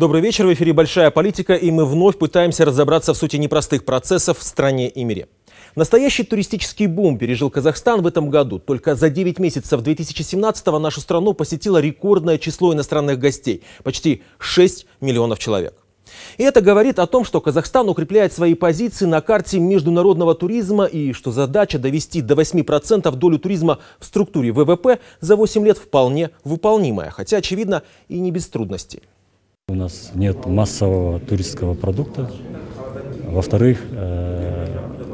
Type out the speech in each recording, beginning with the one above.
Добрый вечер, в эфире «Большая политика», и мы вновь пытаемся разобраться в сути непростых процессов в стране и мире. Настоящий туристический бум пережил Казахстан в этом году. Только за 9 месяцев 2017-го нашу страну посетило рекордное число иностранных гостей – почти 6 миллионов человек. И это говорит о том, что Казахстан укрепляет свои позиции на карте международного туризма и что задача довести до 8% долю туризма в структуре ВВП за 8 лет вполне выполнимая, хотя, очевидно, и не без трудностей. У нас нет массового туристского продукта. Во-вторых, э,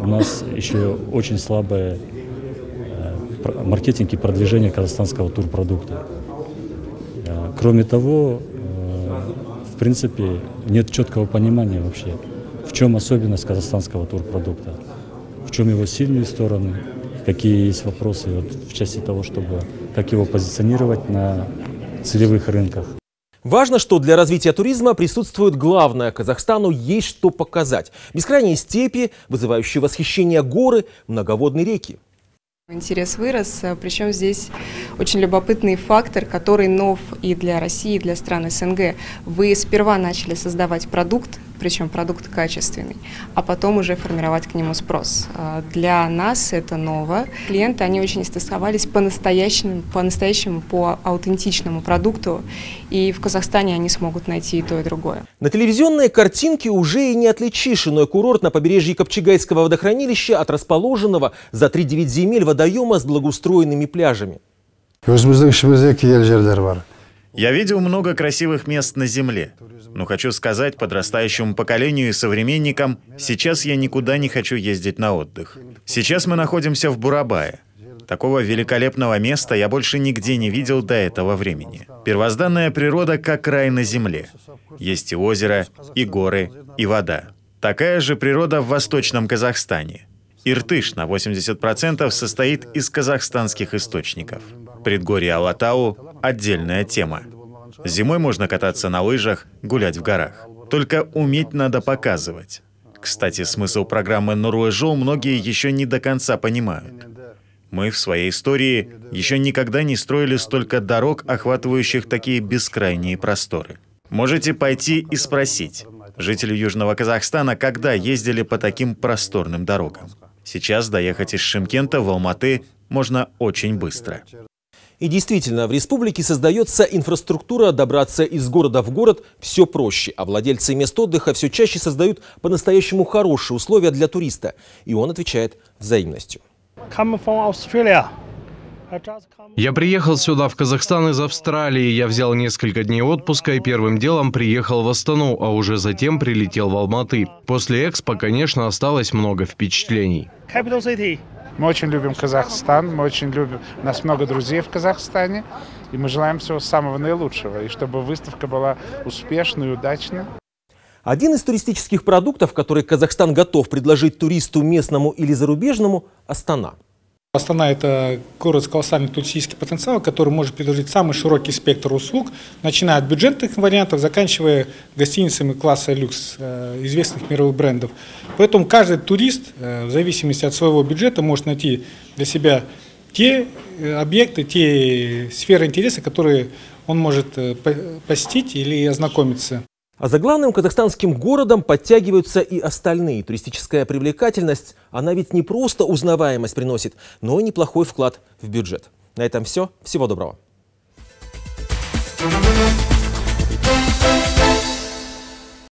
у нас еще очень слабое э, маркетинг и продвижение казахстанского турпродукта. Э, кроме того, в принципе, нет четкого понимания вообще, в чем особенность казахстанского турпродукта, в чем его сильные стороны, какие есть вопросы вот, в части того, чтобы как его позиционировать на целевых рынках. Важно, что для развития туризма присутствует главное. Казахстану есть что показать. Бескрайние степи, вызывающие восхищение горы, многоводные реки. Интерес вырос, причем здесь очень любопытный фактор, который нов и для России, и для стран СНГ. Вы сперва начали создавать продукт, причем продукт качественный, а потом уже формировать к нему спрос. А, для нас это ново. Клиенты, они очень истосковались по-настоящему, по-настоящему, по аутентичному продукту, и в Казахстане они смогут найти и то, и другое. На телевизионные картинки уже и не отличишь иной курорт на побережье Копчегайского водохранилища от расположенного за 3-9 земель водоема с благоустроенными пляжами. Я видел много красивых мест на Земле, но хочу сказать подрастающему поколению и современникам, сейчас я никуда не хочу ездить на отдых. Сейчас мы находимся в Бурабае. Такого великолепного места я больше нигде не видел до этого времени. Первозданная природа как рай на земле. Есть и озеро, и горы, и вода. Такая же природа в восточном Казахстане. Иртыш на 80% состоит из казахстанских источников. Предгорье Алатау — отдельная тема. Зимой можно кататься на лыжах, гулять в горах. Только уметь надо показывать. Кстати, смысл программы Нуруэжоу многие еще не до конца понимают. Мы в своей истории еще никогда не строили столько дорог, охватывающих такие бескрайние просторы. Можете пойти и спросить, жители Южного Казахстана когда ездили по таким просторным дорогам. Сейчас доехать из Шимкента в Алматы можно очень быстро. И действительно, в республике создается инфраструктура, добраться из города в город все проще, а владельцы мест отдыха все чаще создают по-настоящему хорошие условия для туриста. И он отвечает взаимностью. Я приехал сюда, в Казахстан из Австралии. Я взял несколько дней отпуска и первым делом приехал в Астану, а уже затем прилетел в Алматы. После Экспо, конечно, осталось много впечатлений. Мы очень любим Казахстан, мы очень любим, у нас много друзей в Казахстане, и мы желаем всего самого наилучшего, и чтобы выставка была успешной и удачной. Один из туристических продуктов, который Казахстан готов предложить туристу местному или зарубежному – Астана – Астана – это город с колоссальным туристическим потенциалом, который может предложить самый широкий спектр услуг, начиная от бюджетных вариантов, заканчивая гостиницами класса люкс, э, известных мировых брендов. Поэтому каждый турист, э, в зависимости от своего бюджета, может найти для себя те э, объекты, те сферы интереса, которые он может посетить или ознакомиться. А за главным казахстанским городом подтягиваются и остальные. Туристическая привлекательность, она ведь не просто узнаваемость приносит, но и неплохой вклад в бюджет. На этом все. Всего доброго.